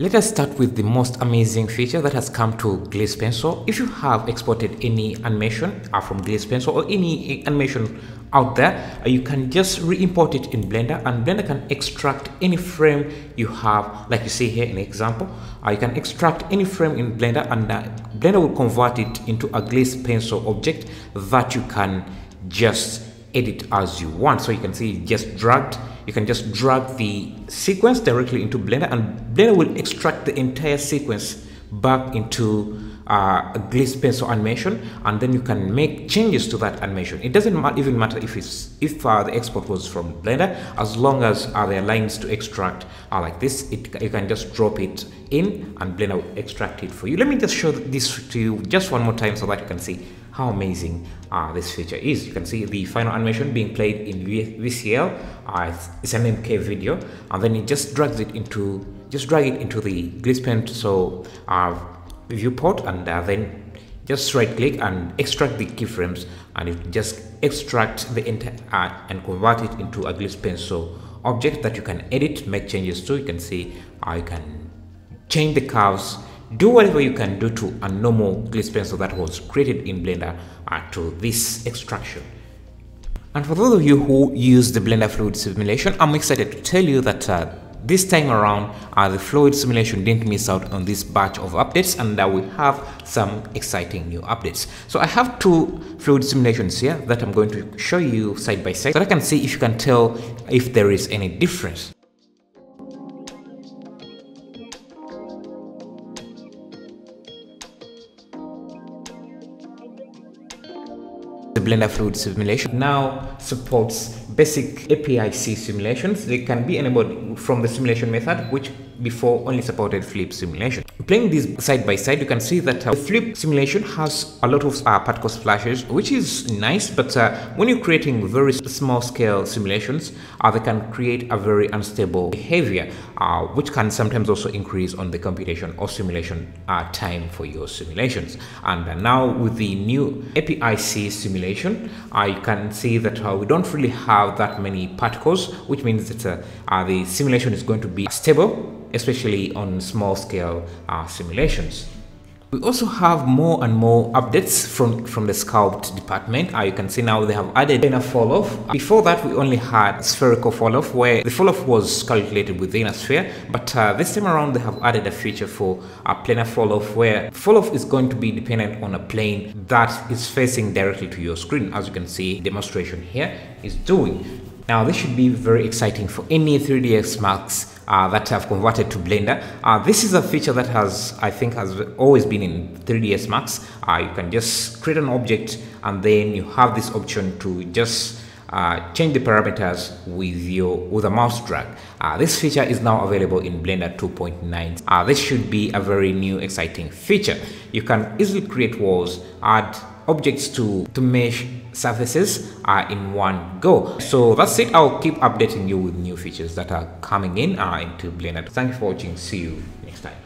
Let us start with the most amazing feature that has come to Grease Pencil. If you have exported any animation uh, from Grease Pencil or any animation out there, uh, you can just re-import it in Blender and Blender can extract any frame you have, like you see here in example. Uh, you can extract any frame in Blender and Blender will convert it into a Grease Pencil object that you can just edit as you want. So you can see just dragged you can just drag the sequence directly into Blender and Blender will extract the entire sequence back into uh, a grease pencil animation and then you can make changes to that animation. It doesn't ma even matter if it's if uh, the export was from Blender as long as uh, there are lines to extract uh, like this it, you can just drop it in and Blender will extract it for you. Let me just show this to you just one more time so that you can see how amazing uh, this feature is. You can see the final animation being played in VLC. Uh, it's, it's, an MK video, and then it just drags it into just drag it into the Grease Pencil uh, viewport, and uh, then just right click and extract the keyframes, and it just extract the entire uh, and convert it into a Grease so object that you can edit, make changes to. You can see I can change the curves do whatever you can do to a normal grease pencil that was created in Blender uh, to this extraction. And for those of you who use the Blender Fluid Simulation, I'm excited to tell you that uh, this time around, uh, the Fluid Simulation didn't miss out on this batch of updates and uh, we have some exciting new updates. So I have two Fluid Simulations here that I'm going to show you side by side so I can see if you can tell if there is any difference. The Blender Fluid Simulation now supports basic APIC simulations. They can be enabled from the simulation method, which before only supported flip simulation. Playing these side by side, you can see that uh, the flip simulation has a lot of uh, particle splashes, which is nice, but uh, when you're creating very small scale simulations, uh, they can create a very unstable behavior, uh, which can sometimes also increase on the computation or simulation uh, time for your simulations. And now with the new APIC simulation, I can see that we don't really have that many particles, which means that the simulation is going to be stable especially on small scale uh, simulations. We also have more and more updates from, from the Sculpt department. Uh, you can see now they have added planar fall-off. Before that, we only had spherical fall-off where the fall-off was calculated within a sphere. But uh, this time around, they have added a feature for a planar fall-off where fall-off is going to be dependent on a plane that is facing directly to your screen. As you can see, demonstration here is doing. Now this should be very exciting for any 3ds Max uh, that have converted to Blender. Uh, this is a feature that has, I think, has always been in 3ds Max. Uh, you can just create an object and then you have this option to just uh, change the parameters with your with a mouse drag. Uh, this feature is now available in Blender 2.9. Uh, this should be a very new exciting feature. You can easily create walls, add objects to, to mesh surfaces uh, in one go. So that's it. I'll keep updating you with new features that are coming in uh, into Blender. Thank you for watching. See you next time.